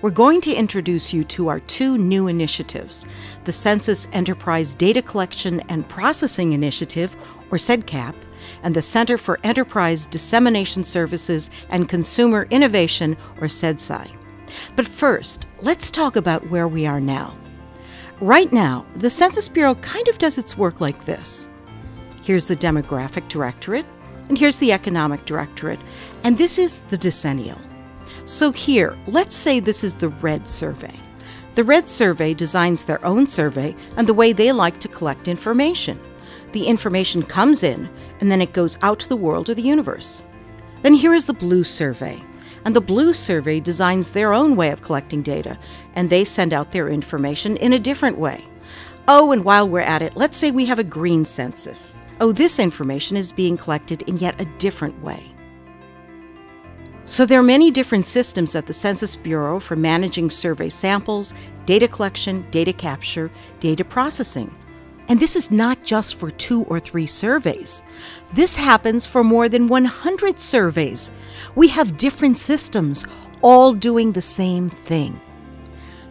we're going to introduce you to our two new initiatives the Census Enterprise Data Collection and Processing Initiative, or CEDCAP, and the Center for Enterprise Dissemination Services and Consumer Innovation, or CEDSCI. But first, let's talk about where we are now. Right now, the Census Bureau kind of does its work like this. Here's the Demographic Directorate, and here's the Economic Directorate, and this is the decennial. So here, let's say this is the RED survey. The RED survey designs their own survey and the way they like to collect information. The information comes in and then it goes out to the world or the universe. Then here is the blue survey. And the blue survey designs their own way of collecting data and they send out their information in a different way. Oh, and while we're at it, let's say we have a green census. Oh, this information is being collected in yet a different way. So there are many different systems at the Census Bureau for managing survey samples, data collection, data capture, data processing. And this is not just for two or three surveys. This happens for more than 100 surveys. We have different systems, all doing the same thing.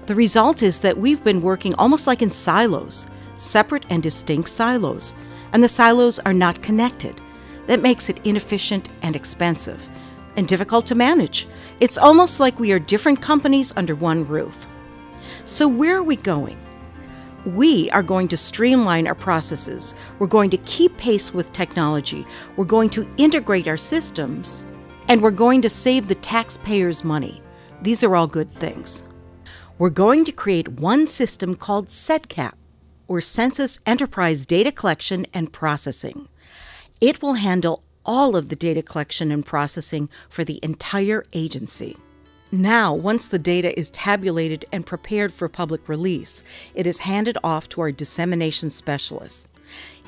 The result is that we've been working almost like in silos, separate and distinct silos, and the silos are not connected. That makes it inefficient and expensive and difficult to manage. It's almost like we are different companies under one roof. So, where are we going? We are going to streamline our processes. We're going to keep pace with technology. We're going to integrate our systems. And we're going to save the taxpayers money. These are all good things. We're going to create one system called CEDCAP, or Census Enterprise Data Collection and Processing. It will handle all of the data collection and processing for the entire agency. Now, once the data is tabulated and prepared for public release, it is handed off to our dissemination specialists.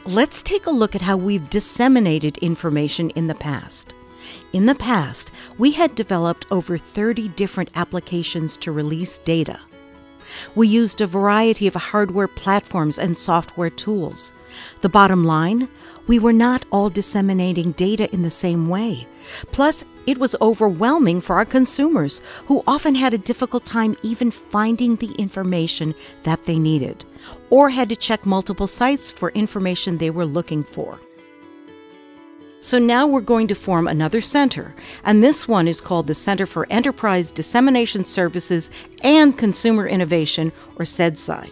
Let's take a look at how we've disseminated information in the past. In the past, we had developed over 30 different applications to release data. We used a variety of hardware platforms and software tools. The bottom line we were not all disseminating data in the same way. Plus, it was overwhelming for our consumers, who often had a difficult time even finding the information that they needed, or had to check multiple sites for information they were looking for. So now we're going to form another center, and this one is called the Center for Enterprise Dissemination Services and Consumer Innovation, or CEDSCI.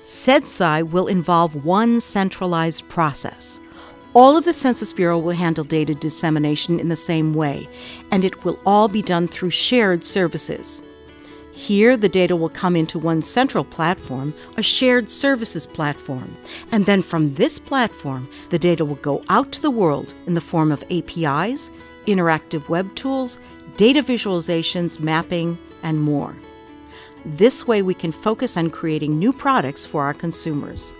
CEDSCI will involve one centralized process. All of the Census Bureau will handle data dissemination in the same way, and it will all be done through shared services. Here, the data will come into one central platform, a shared services platform. And then from this platform, the data will go out to the world in the form of APIs, interactive web tools, data visualizations, mapping, and more. This way, we can focus on creating new products for our consumers.